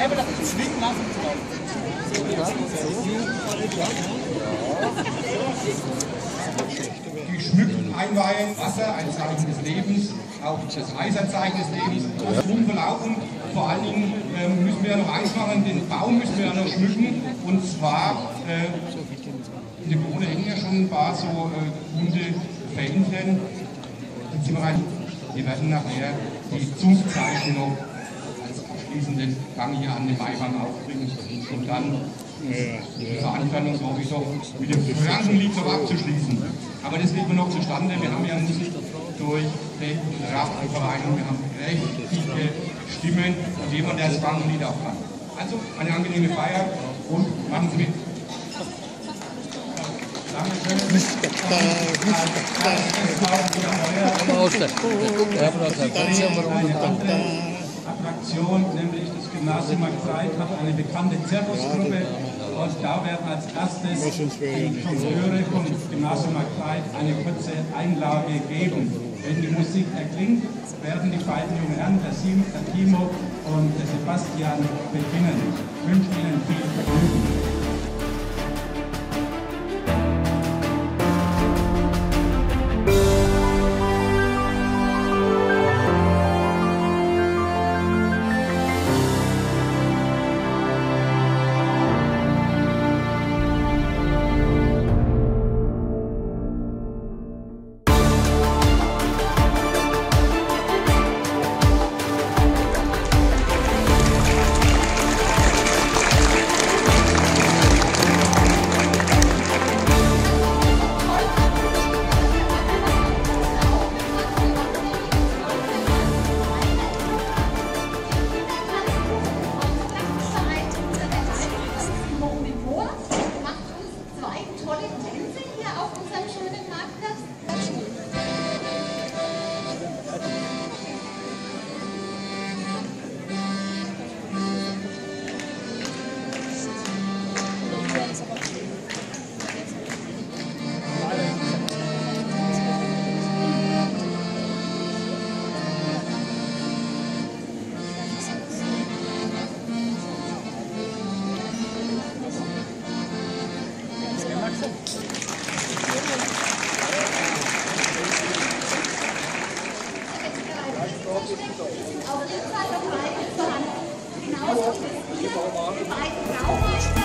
selber das zwingen lassen. geschmückt einweihen, Wasser, ein Zeichen des Lebens, auch das Eis ein Zeichen des Lebens, das Rum verlaufen. Vor allen Dingen ähm, müssen wir ja noch eins machen, den Baum müssen wir ja noch schmücken. Und zwar, äh, in der Krone hängen ja schon ein paar so äh, bunte Fähnchen. Jetzt sind wir rein. Wir werden nachher die Zugzeichen noch als abschließenden Gang hier an den Maibahn aufbringen und dann die Veranstaltung, so hoffe ich doch, mit dem Frankenlied noch abzuschließen. Aber das kriegen wir noch zustande. Wir haben ja Musik durch den Kraftverein und wir haben prächtige Stimmen und jemand, der das Frankenlied auch kann. Also eine angenehme Feier und machen Sie mit. Attraktion, nämlich das Gymnasium Markreid hat eine bekannte Zirkusgruppe und da werden als erstes die Chöre vom Gymnasium Markreid eine kurze Einlage geben. Wenn die Musik erklingt, werden die beiden jungen Herren, der, Sim, der Timo und der Sebastian, beginnen. Ich wünsche Ihnen viel Vergnügen. Auf unserem schönen Marktplatz. Auf jeden Fall noch beide zur Hand. Genauso es hier. Die beiden Frauen